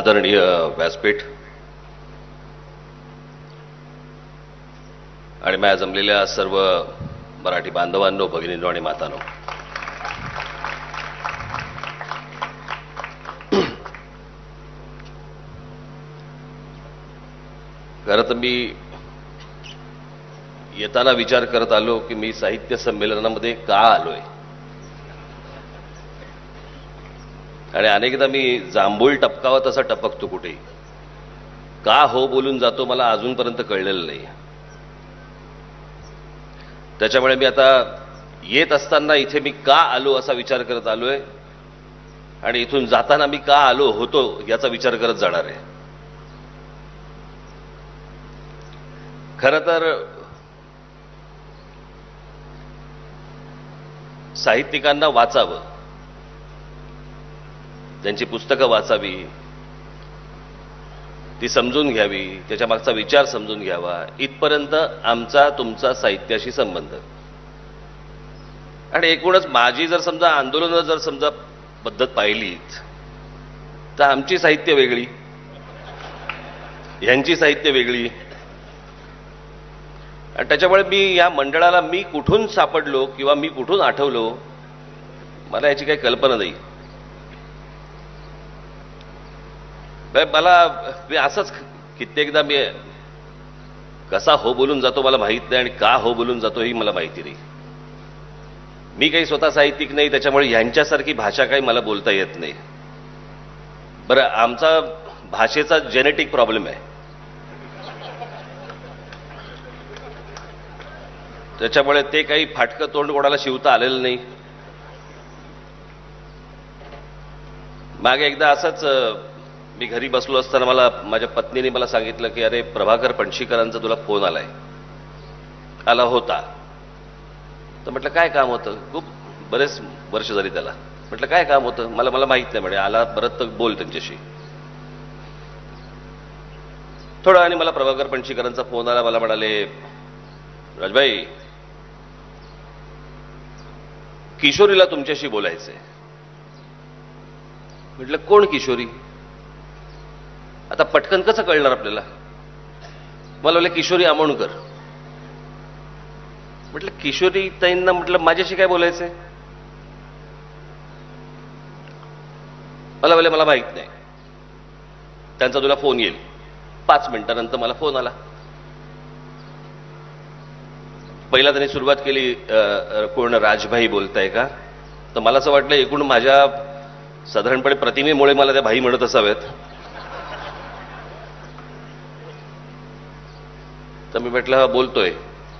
आदरणीय व्यासपीठ. आणि माझ्या जमलेल्या सर्व मराठी बांधवांनो भगिनींनो आणि मातानो. खरं तर मी येताना विचार करत आलो की मी साहित्य संमेलनामध्ये का आलोय? आणि अनेकदा मी जांभूळ टपकावा तसा टपकतो कुठेही. का हो बोलून जातो मला अजूनपर्यंत कळलेलं नाही. त्याच्यामुळे मी आता येत असताना इथे मी का आलो असा विचार करत आलो आहे आणि इथून जाताना मी का आलो होतो याचा विचार करत जाणार आहे. खर तर साहित्यिकांना वाचावं. त्यांची पुस्तकं वाचावी ती समजून घ्यावी त्याच्या मागचा विचार समजून घ्यावा. इथपर्यंत आमचा तुमचा साहित्याशी संबंध. आणि एकूणच माझी जर समजा आंदोलनं जर समजा पद्धत पाहिलीत तर आमची साहित्य वेगळी. ह्यांची साहित्य वेगळी. आणि त्याच्यामुळे मी या मंडळाला मी कुठून सापडलो किंवा मी कुठून आठवलो मला याची काही कल्पना नाही. मला मी असंच कित्येकदा मी कसा हो बोलून जातो मला माहीत नाही आणि का हो बोलून जातो ही मला माहिती नाही. मी काही स्वतः साहित्यिक नाही त्याच्यामुळे यांच्यासारखी भाषा काही मला बोलता येत नाही. बरं आमचा भाषेचा जेनेटिक प्रॉब्लेम आहे. त्याच्यामुळे ते काही फाटकं तोंड कोणाला शिवता आलेलं नाही. मागे एकदा असंच मी घरी बसलो असताना मला माझ्या पत्नीने मला सांगितलं की अरे प्रभाकर पणशीकरांचा तुला फोन आलाय. आला होता. तर म्हटलं काय काम होतं? खूप बरेच वर्ष झाली त्याला. म्हटलं काय काम होतं? मला मला माहीत नाही म्हणे. आला परत तर बोल त्यांच्याशी. थोडं आणि मला प्रभाकर पणशीकरांचा फोन आला. मला म्हणाले राजभाई किशोरीला तुमच्याशी बोलायचंय. म्हटलं कोण किशोरी? आता पटकन कसं कळणार आपल्याला? मला बोलले किशोरी आमोणकर. म्हटलं किशोरी ताईंना म्हटलं माझ्याशी काय बोलायचंय? मला बोलले मला माहीत नाही. त्यांचा तुला फोन येईल. पाच मिनिटानंतर मला फोन आला. पहिला त्यांनी सुरुवात केली कोण राजभाई बोलताय का? तर मला असं वाटलं एकूण माझ्या साधारणपणे प्रतिमेमुळे मला त्या भाई म्हणत असाव्यात तर मी म्हटलं हा बोलतोय.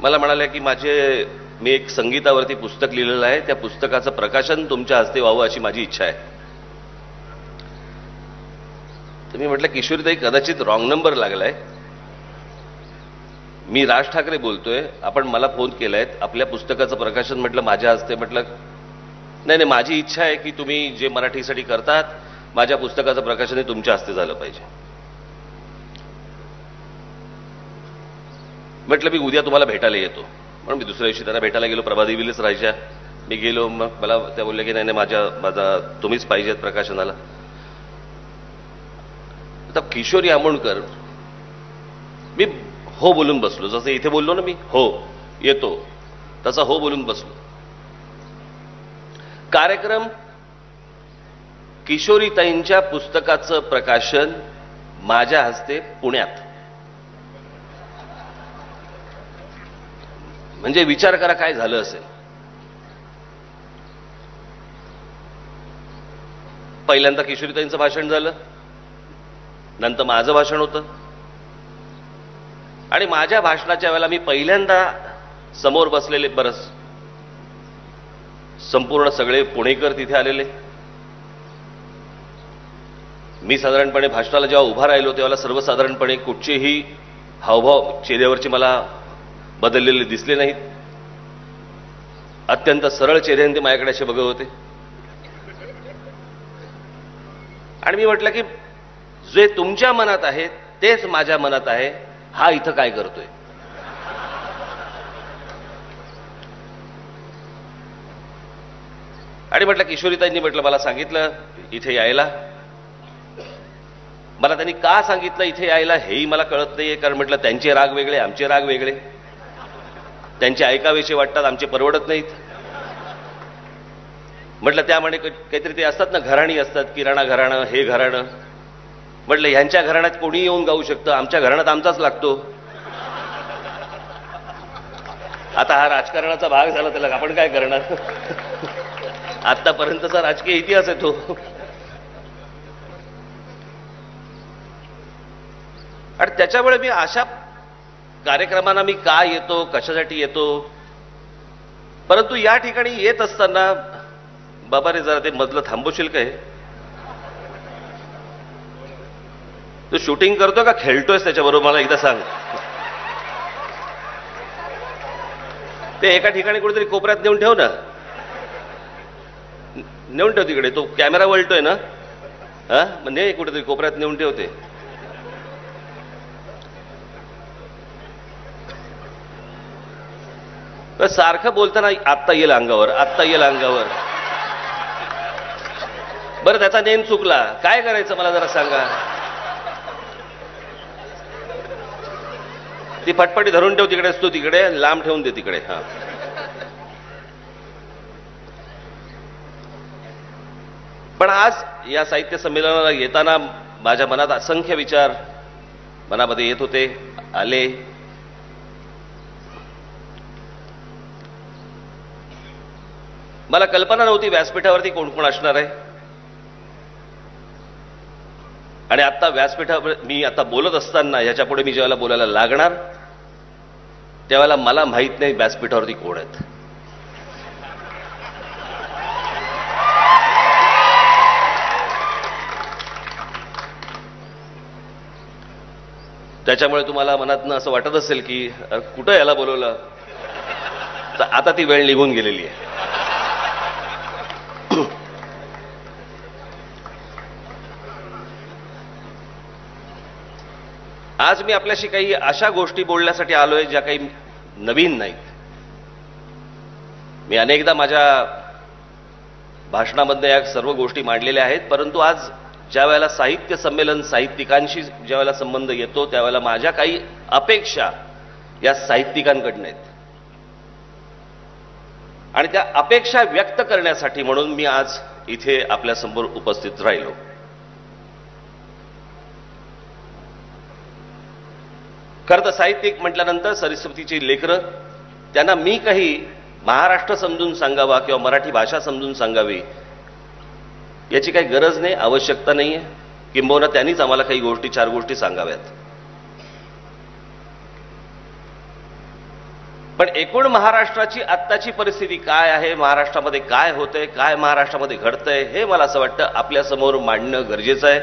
मला म्हणाल्या की माझे मी एक संगीतावरती पुस्तक लिहिलेलं आहे. त्या पुस्तकाचं प्रकाशन तुमच्या हस्ते व्हावं अशी माझी इच्छा आहे. तर मी म्हटलं किशोरीताई कदाचित रॉंग नंबर लागलाय. मी राज ठाकरे बोलतोय. आपण मला फोन केलाय. आपल्या पुस्तकाचं प्रकाशन म्हटलं माझ्या हस्ते. म्हटलं नाही नाही माझी इच्छा आहे की तुम्ही जे मराठीसाठी करतात माझ्या पुस्तकाचं प्रकाशन हे तुमच्या हस्ते झालं पाहिजे. म्हटलं मी उद्या तुम्हाला भेटायला येतो. म्हणून मी दुसऱ्या दिवशी त्यांना भेटायला गेलो प्रभादेवीलाच राहायच्या मी गेलो मग मला त्या बोलल्या की नाही नाही माझ्या माझा तुम्हीच पाहिजेत प्रकाशनाला. आता किशोरी आमोणकर मी हो बोलून बसलो. जसं इथे बोललो ना मी हो येतो. तसा हो बोलून बसलो. कार्यक्रम किशोरीताईंच्या पुस्तकाचं प्रकाशन माझ्या हस्ते पुण्यात. म्हणजे विचार करा काय झालं असेल. पहिल्यांदा किशोरीताईंचं भाषण झालं. नंतर माझं भाषण होतं. आणि माझ्या भाषणाच्या वेळेला मी पहिल्यांदा समोर बसलेले बरस संपूर्ण सगळे पुणेकर तिथे आलेले. मी साधारणपणे भाषणाला जेव्हा उभा राहिलो तेव्हा सर्वसाधारणपणे कुठचेही हावभाव चेहऱ्यावरचे मला बदललेले दिसले नाहीत. अत्यंत सरळ चेहऱ्याने ते माझ्याकडे असे बघत होते. आणि मी म्हटलं की जे तुमच्या मनात आहे तेच माझ्या मनात आहे हा इथं काय करतोय? आणि म्हटलं किशोरीताईंनी म्हटलं मला सांगितलं इथे यायला. मला त्यांनी का सांगितलं इथे यायला हेही मला कळत नाहीये कारण म्हटलं त्यांचे राग वेगळे आमचे राग वेगळे. त्यांचे ऐकाविषयी वाटतात आमचे परवडत नाहीत. म्हटलं त्यामुळे काहीतरी ते असतात ना घराणी असतात किराणा घराणं हे घराणं. म्हटलं ह्यांच्या घराण्यात कोणी येऊन गाऊ शकतं आमच्या घराण्यात आमचाच लागतो. आता हा राजकारणाचा भाग झाला त्याला आपण काय करणार? आतापर्यंतचा राजकीय इतिहास आहे तो. आणि त्याच्यामुळे मी अशा कार्यक्रमांना मी का येतो कशासाठी येतो? परंतु या ठिकाणी येत असताना बाबा रे जरा ते मधलं थांबवशील काय तू शूटिंग करतो का खेळतोयस त्याच्याबरोबर मला एकदा सांग. ते एका ठिकाणी कुठेतरी कोपऱ्यात नेऊन ठेव ना. नेऊन ठेव तिकडे तो कॅमेरा वळतोय ना. हा? म्हणजे कुठेतरी कोपऱ्यात नेऊन ठेवते सारखं बोलताना आत्ता येईल अंगावर आत्ता येईल अंगावर. बरं त्याचा नेम चुकला. काय करायचं मला जरा सांगा. ती फटफटी धरून ठेव तिकडे असतो तिकडे लांब ठेवून दे तिकडे हा. पण आज या साहित्य संमेलनाला येताना माझ्या मनात असंख्य विचार मनामध्ये येत होते आले. मला कल्पना नव्हती व्यासपीठावरती कोण कोण असणार आहे. आणि आता व्यासपीठावर मी आता बोलत असताना याच्यापुढे मी जेव्हा बोलायला लागणार त्यावेळेला मला माहीत नाही व्यासपीठावरती कोण आहेत. त्याच्यामुळे तुम्हाला मनातनं असं वाटत असेल की कुठं याला बोलवलं? तर आता ती वेळ निघून गेलेली आहे. आज मी आपल्याशी काही अशा गोष्टी बोलण्यासाठी आलोय ज्या काही नवीन नाहीत. मी अनेकदा माझ्या भाषणामध्ये या सर्व गोष्टी मांडलेल्या आहेत परंतु आज ज्या वेळेला साहित्य संमेलन साहित्यिकांशी ज्या वेळेला संबंध येतो त्यावेळेला माझ्या काही अपेक्षा या साहित्यिकांकडनं आहेत. आणि त्या अपेक्षा व्यक्त करण्यासाठी म्हणून मी आज इथे आपल्यासमोर उपस्थित राहिलो. खरं तर साहित्यिक म्हटल्यानंतर सरस्वतीची लेकरं त्यांना मी काही महाराष्ट्र समजून सांगावा किंवा मराठी भाषा समजून सांगावी याची काही गरज नाही आवश्यकता नाही आहे किंबहुना त्यांनीच आम्हाला काही गोष्टी चार गोष्टी सांगाव्यात. पण एकूण महाराष्ट्राची आत्ताची परिस्थिती काय आहे महाराष्ट्रामध्ये काय होतंय काय महाराष्ट्रामध्ये घडतंय हे मला असं वाटतं आपल्यासमोर मांडणं गरजेचं आहे.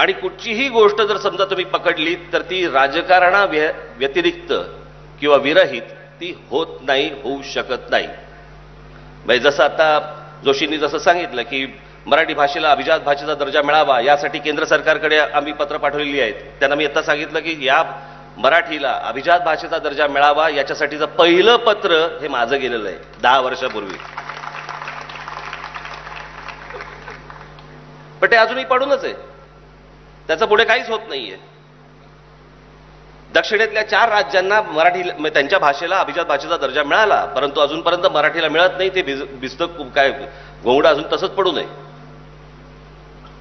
आणि कुठचीही गोष्ट जर समजा तुम्ही पकडली तर ती राजकारणा व्यतिरिक्त किंवा विरहित ती होत नाही होऊ शकत नाही. म्हणजे जसं आता जोशींनी जसं सांगितलं की मराठी भाषेला अभिजात भाषेचा दर्जा मिळावा यासाठी केंद्र सरकारकडे आम्ही पत्र पाठवलेली आहेत. त्यांना मी आता सांगितलं की या मराठीला अभिजात भाषेचा दर्जा मिळावा याच्यासाठीचं पहिलं पत्र हे माझं गेलेलं आहे दहा वर्षापूर्वी. पण ते अजूनही पडूनच आहे. त्याचं पुढे काहीच होत नाहीये. दक्षिणेतल्या चार राज्यांना मराठी म्हणजे त्यांच्या भाषेला अभिजात भाषेचा दर्जा मिळाला परंतु अजूनपर्यंत मराठीला मिळत नाही ते भिस्त काय घोंगडं अजून तसंच पडू नये.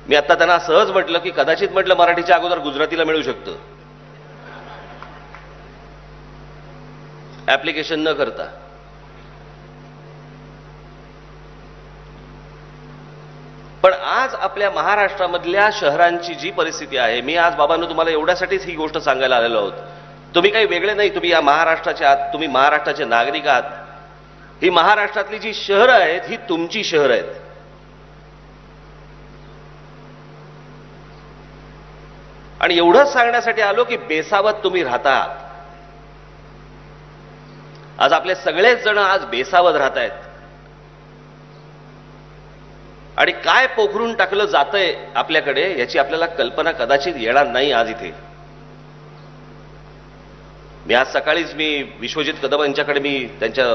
मी आता त्यांना सहज म्हटलं की कदाचित म्हटलं मराठीच्या अगोदर गुजरातीला मिळू शकतं. ऍप्लिकेशन न करता पण आज आपल्या महाराष्ट्रामधल्या शहरांची जी परिस्थिती आहे मी आज बाबांनो तुम्हाला एवढ्यासाठीच ही गोष्ट सांगायला आलेलो आहोत. तुम्ही काही वेगळे नाही तुम्ही या महाराष्ट्राचे आहात तुम्ही महाराष्ट्राचे नागरिक आहात. ही महाराष्ट्रातली जी शहरं आहेत ही तुमची शहरं आहेत. आणि एवढंच सांगण्यासाठी आलो की बेसावत तुम्ही राहता आज आपले सगळेच जण आज बेसावत राहत आहेत आणि काय पोखरून टाकलं जातंय आपल्याकडे याची आपल्याला कल्पना कदाचित येणार नाही आज इथे. मी आज सकाळीच मी विश्वजित कदम यांच्याकडे मी त्यांच्या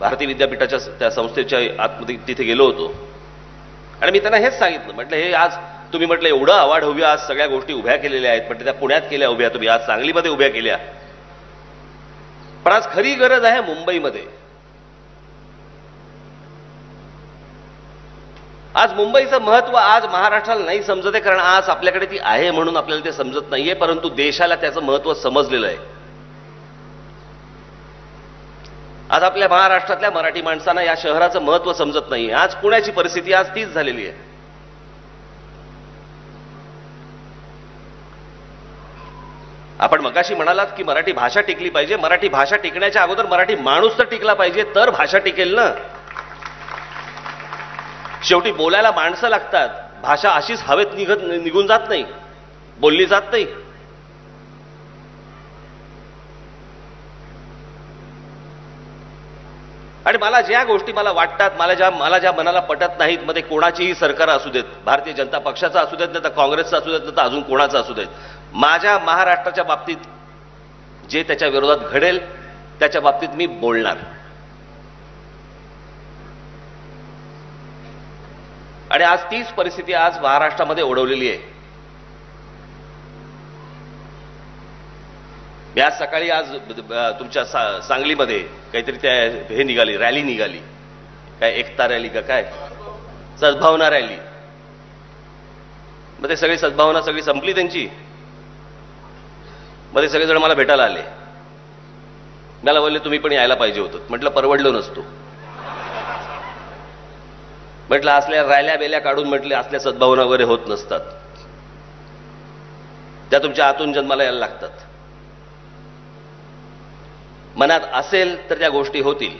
भारतीय विद्यापीठाच्या त्या संस्थेच्या आतमध्ये तिथे गेलो होतो. आणि मी त्यांना हेच सांगितलं म्हटलं हे आज तुम्ही म्हटलं एवढं आवाढ हवी आज सगळ्या गोष्टी उभ्या केलेल्या आहेत म्हटलं त्या पुण्यात केल्या उभ्या तुम्ही आज सांगलीमध्ये उभ्या केल्या. पण आज खरी गरज आहे मुंबईमध्ये. आज मुंबईचं महत्त्व आज महाराष्ट्राला नाही समजत आहे कारण आज आपल्याकडे ती आहे म्हणून आपल्याला ते समजत नाहीये परंतु देशाला त्याचं महत्त्व समजलेलं आहे. आज आपल्या महाराष्ट्रातल्या मराठी माणसांना या शहराचं महत्त्व समजत नाही आज पुण्याची परिस्थिती आज तीच झालेली आहे. आपण मगाशी म्हणालात की मराठी भाषा टिकली पाहिजे. मराठी भाषा टिकण्याच्या अगोदर मराठी माणूस तर टिकला पाहिजे तर भाषा टिकेल ना? शेवटी बोलायला माणसं लागतात. भाषा अशीच हवेत निघत निघून जात नाही. बोलली जात नाही. आणि मला ज्या गोष्टी मला वाटतात मला ज्या मला ज्या मनाला पटत नाहीत मध्ये कोणाचीही सरकार असू देत भारतीय जनता पक्षाचा असू देत नाही तर काँग्रेसचा असू देत नाही तर अजून कोणाचा असू देत. माझ्या महाराष्ट्राच्या बाबतीत जे त्याच्या विरोधात घडेल त्याच्या बाबतीत मी बोलणार. आणि आज तीच परिस्थिती आज महाराष्ट्रामध्ये ओढवलेली आहे. मी आज सकाळी आज तुमच्या सा- सांगलीमध्ये काहीतरी त्या हे निघाली रॅली निघाली. काय एकता रॅली का काय? सद्भावना रॅली. मग ते सगळी सद्भावना सगळी संपली त्यांची. मध्ये सगळेजण मला भेटायला आले. मला बोलले तुम्ही पण यायला पाहिजे होतं. म्हटलं परवडलो नसतो. म्हटलं असल्या रायल्या बेल्या काढून म्हटले असल्या सद्भावना वगैरे होत नसतात. त्या तुमच्या आतून जन्माला यायला लागतात. मनात असेल तर त्या गोष्टी होतील.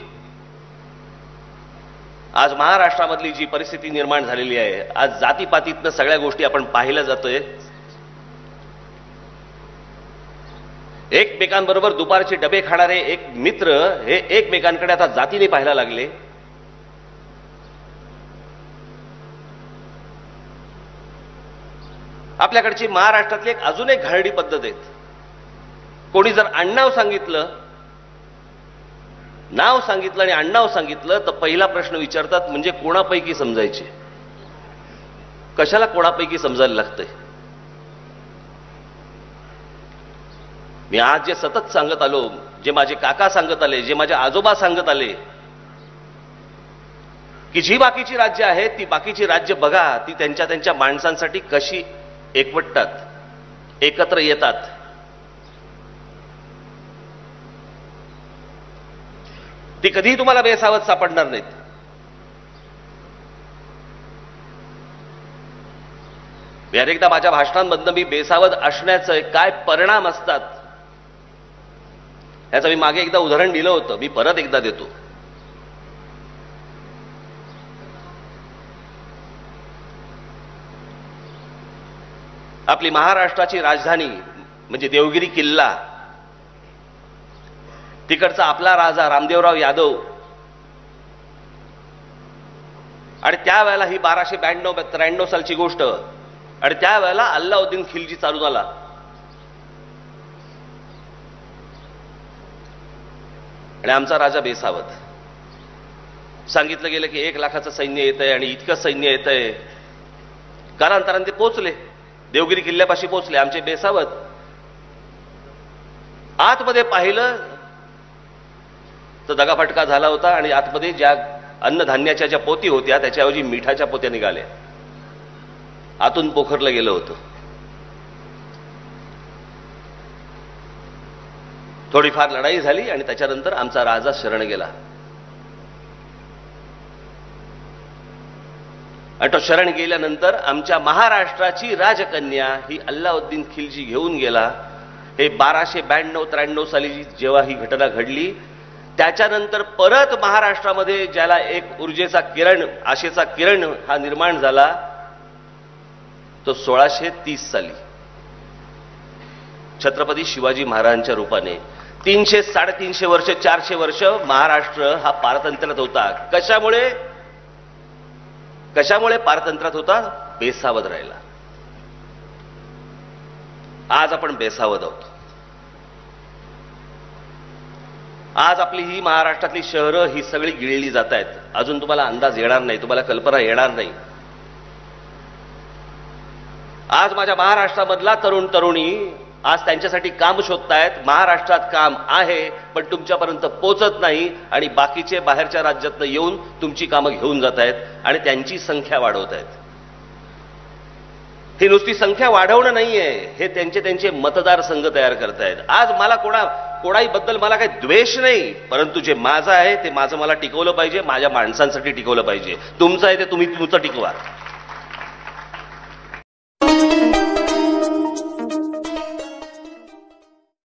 आज महाराष्ट्रामधली जी परिस्थिती निर्माण झालेली आहे आज जातीपातीतनं सगळ्या गोष्टी आपण पाहिल्या जातोय. एकमेकांबरोबर दुपारचे डबे खाणारे एक मित्र हे एकमेकांकडे आता जातीने पाहायला लागले. आपल्याकडची महाराष्ट्रातली एक अजून एक घाणडी पद्धत आहे कोणी जर अण्णाव सांगितलं नाव सांगितलं आणि अण्णाव सांगितलं तर पहिला प्रश्न विचारतात म्हणजे कोणापैकी समजायचे? कशाला कोणापैकी समजायला लागतंय? मी आज जे सतत सांगत आलो जे माझे काका सांगत आले जे माझे आजोबा सांगत आले की जी बाकीची राज्य आहेत ती बाकीची राज्य बघा ती त्यांच्या त्यांच्या माणसांसाठी कशी एकवटतात एकत्र येतात. ती कधीही तुम्हाला बेसावत सापडणार नाहीत. अनेकदा माझ्या भाषणांमधनं मी बेसावत असण्याचं काय परिणाम असतात याचं मी मागे एकदा उदाहरण दिलं होतं मी परत एकदा देतो. आपली महाराष्ट्राची राजधानी म्हणजे देवगिरी किल्ला तिकडचा आपला राजा रामदेवराव यादव आणि त्यावेळेला ही बाराशे ब्याण्णव त्र्याण्णव सालची गोष्ट आणि त्यावेळेला अल्लाउद्दीन खिलजी चालू झाला आणि आमचा राजा बेसावत. सांगितलं गेलं की एक लाखाचं सैन्य येत आहे आणि इतकं सैन्य येत आहे कालांतराने ते पोचले. देवगिरी किल्ल्यापाशी पोहोचले आमचे बेसावत आतमध्ये पाहिलं तर दगाफटका झाला होता आणि आतमध्ये ज्या अन्नधान्याच्या ज्या पोती होत्या त्याच्याऐवजी मिठाच्या पोत्या निघाल्या. आतून पोखरलं गेलं होतं. थोडीफार लढाई झाली आणि त्याच्यानंतर आमचा राजा शरण गेला आणि तो शरण गेल्यानंतर आमच्या महाराष्ट्राची राजकन्या ही अल्लाउद्दीन खिलजी घेऊन गेला. हे बाराशे ब्याण्णव त्र्याण्णव साली जेव्हा ही घटना घडली त्याच्यानंतर परत महाराष्ट्रामध्ये ज्याला एक ऊर्जेचा किरण आशेचा किरण हा निर्माण झाला तो सोळाशे तीस साली. छत्रपती शिवाजी महाराजांच्या रूपाने. तीनशे साडेतीनशे वर्ष चारशे वर्ष महाराष्ट्र हा पारतंत्र्यात होता. कशामुळे? कशामुळे पारतंत्रात होता? बेसावध राहिला. आज आपण बेसावध आहोत. आज आपली ही महाराष्ट्रातली शहरं ही सगळी गिळली जात आहेत अजून तुम्हाला अंदाज येणार नाही तुम्हाला कल्पना येणार नाही. आज माझ्या महाराष्ट्रामधला तरुण तरुणी आज त्यांच्यासाठी काम शोधतायत महाराष्ट्रात काम आहे पण तुमच्यापर्यंत पोचत नाही आणि बाकीचे बाहेरच्या राज्यातनं येऊन तुमची कामं घेऊन जात आहेत आणि त्यांची संख्या वाढवत आहेत ही नुसती संख्या वाढवणं नाहीये हे त्यांचे त्यांचे मतदारसंघ तयार करतायत. आज मला कोणा कोणाईबद्दल मला काही द्वेष नाही परंतु जे माझं आहे ते माझं मला टिकवलं पाहिजे माझ्या माणसांसाठी टिकवलं पाहिजे. तुमचं आहे ते तुम्ही तुमचं टिकवा.